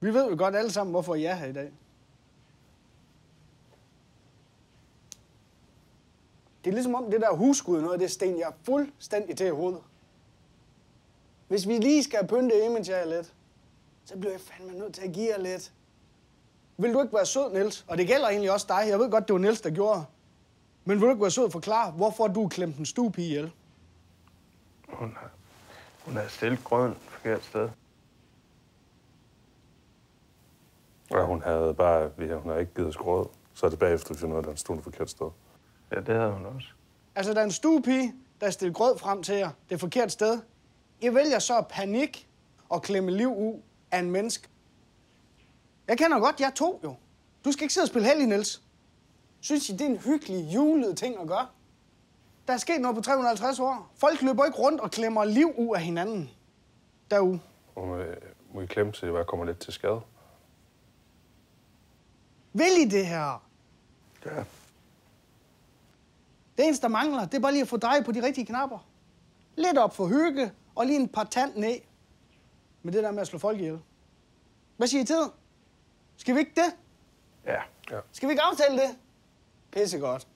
Vi ved jo godt alle sammen, hvorfor I er her i dag. Det er ligesom om det der husgud, noget af det sten, jeg er fuldstændig til i hovedet. Hvis vi lige skal pynte image af lidt, så bliver jeg fandme nødt til at give jer lidt. Vil du ikke være sød, Niels? Og det gælder egentlig også dig. Jeg ved godt, det var Niels, der gjorde. Men vil du ikke være sød og forklare, hvorfor du klemt en stuepige ihjel? Hun har, hun har stillet grøn forkert sted. Ja, hun havde bare, ja, hun havde ikke givet os råd. Så er det bagefter, vi finder ud af, at den stod et forkert sted. Ja, det havde hun også. Altså, der er en stuepige, der er stillet grød frem til jer. Det er forkert sted. I vælger så panik og klemme liv ud af en menneske. Jeg kender godt jer to, jo. Du skal ikke sidde og spille heldig, Niels. Synes I, det er en hyggelig, julet ting at gøre? Der er sket noget på 350 år. Folk løber ikke rundt og klemmer liv ud af hinanden derude. Og må, må I klemme til, at jeg kommer lidt til skade. Vil I det her? Ja. Det eneste, der mangler, det er bare lige at få drejet på de rigtige knapper. Lidt op for hygge, og lige en par tand ned. Med det der med at slå folk ihjel. Hvad siger I til? Skal vi ikke det? Ja. Skal vi ikke aftale det? Pissegodt.